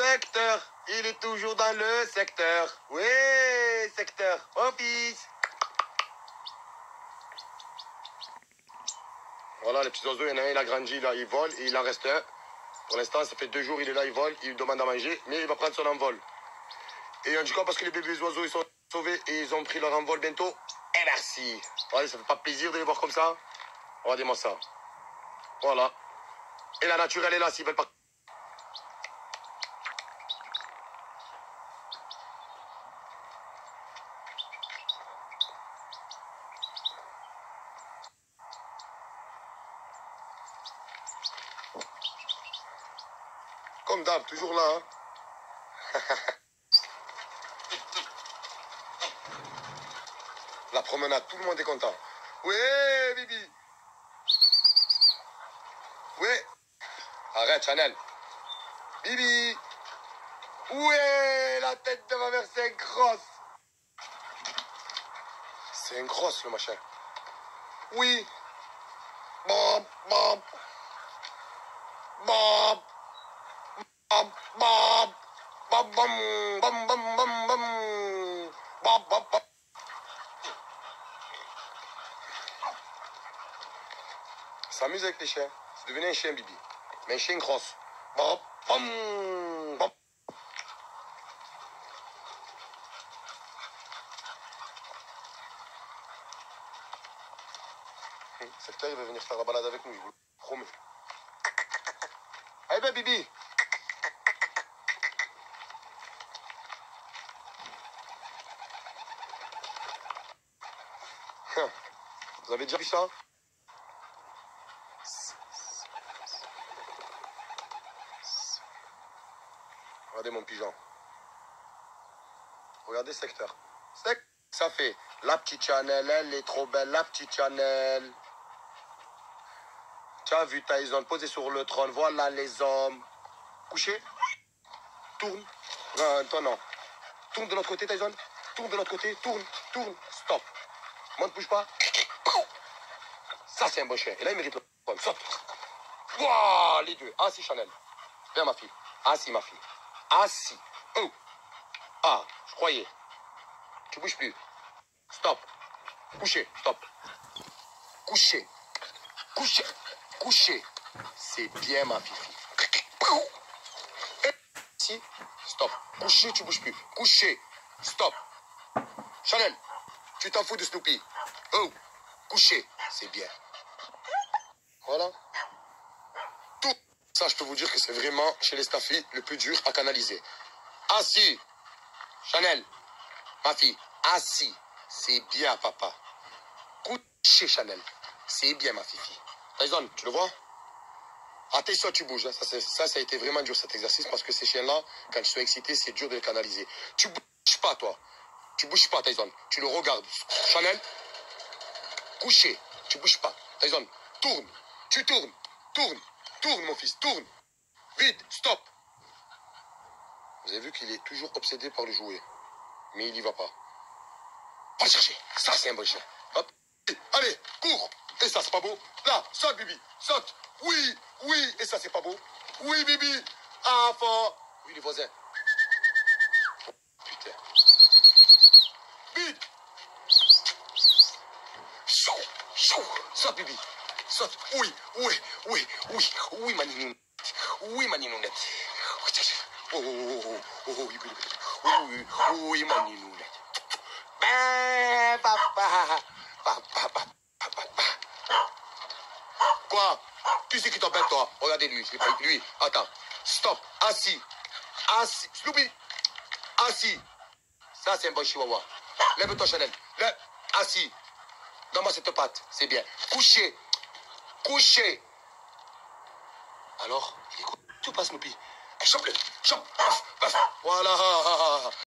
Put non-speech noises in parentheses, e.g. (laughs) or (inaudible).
Secteur, il est toujours dans le secteur. Oui, secteur, office. Voilà, les petits oiseaux, il y en a un, il a grandi, là, il vole, et il en reste un. Pour l'instant, ça fait deux jours, il est là, il vole, il demande à manger, mais il va prendre son envol. Et on dit quoi parce que les bébés oiseaux, ils sont sauvés et ils ont pris leur envol bientôt Et merci. Ouais, ça fait pas plaisir de les voir comme ça Regardez-moi ça. Voilà. Et la nature, elle est là, s'ils veulent pas... Comme d'hab, toujours là. Hein. (laughs) La promenade, tout le monde est content. Oui, Bibi. Oui. Arrête, Chanel. Bibi. Est la tête de ma mère? C'est un. C'est un le machin. Oui. Bob, Bob. Bob. S'amuse avec les chiens. C'est devenu un chien, Bibi. Mais un chien bob. Secteur, il va venir faire la balade avec nous, je vous le promets. Eh ben, Bibi. Vous avez déjà vu ça Regardez mon pigeon. Regardez secteur. Sec, ça fait la petite Chanel, elle est trop belle, la petite Chanel. Tu as vu Tyson posé sur le trône, voilà les hommes. Couché Tourne. Non, toi non. Tourne de l'autre côté, Tyson. Tourne de l'autre côté, tourne, tourne, stop. Moi, ne bouge pas. Ça, c'est un bon chien. Et là, il mérite le pomme. Saute. Les deux. Assis, Chanel. Viens, ma fille. Assis, ma fille. Assis. Oh. Ah, je croyais. Tu bouges plus. Stop. Couché. Stop. Couché. Couché. Couché. C'est bien, ma fille. Stop. Couché, tu bouges plus. Couché. Stop. Chanel, tu t'en fous de Snoopy. Oh. Couché. C'est bien. Voilà. Tout ça, je peux vous dire que c'est vraiment, chez les staffis, le plus dur à canaliser. Assis. Chanel, ma fille, assis. C'est bien, papa. Couché, Chanel. C'est bien, ma fille. Tyson, tu le vois? Attention, tu bouges. hein. Ça, ça, ça a été vraiment dur cet exercice parce que ces chiens-là, quand ils sont excités, c'est dur de les canaliser. Tu bouges pas, toi. Tu bouges pas, Tyson. Tu le regardes. Chanel, couché. Tu bouges pas. Tyson, tourne. Tu tournes. Tourne. Tourne, mon fils. Tourne. Vite. Stop. Vous avez vu qu'il est toujours obsédé par le jouet. Mais il y va pas. Va chercher. Ça, c'est un bon chien. Hop. Allez, cours. Et ça, c'est pas beau. Là, saute, Bibi. Saute. Oui, oui. Et ça, c'est pas beau. Oui, Bibi. Fort. Oui, les voisins. Saute, Bibi. Saute. Oui, oui, oui, oui, oui, ma ninounette. Oui, ma ninounette. Oui, tiens, tiens. Oh, oh, oh, oh, oh, oui, oui, oui, oui, oui, ma ninounette. Ben, papa, papa, papa, papa. Quoi Qui c'est qui t'embête, toi Regardez lui, c'est pas lui. Attends, stop, assis, assis, Snoopy, assis. Ça, c'est un bon chihuahua. Lève-toi, Chanel. Lève, assis. Donne-moi cette patte, c'est bien. Couché, couché. Alors, écoute, tout passe, Snoopy. Eh, Chope-le, chope. Voilà.